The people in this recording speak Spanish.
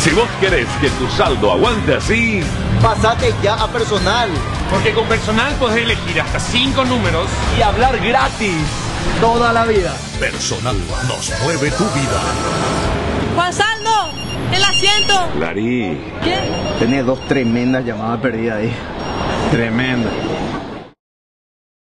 Si vos querés que tu saldo aguante así, pasate ya a personal. Porque con personal podés elegir hasta 5 números y hablar gratis toda la vida. Personal nos mueve tu vida. Juan Saldo, el asiento. Larí. ¿Qué? Tenés dos tremendas llamadas perdidas ahí. Tremenda.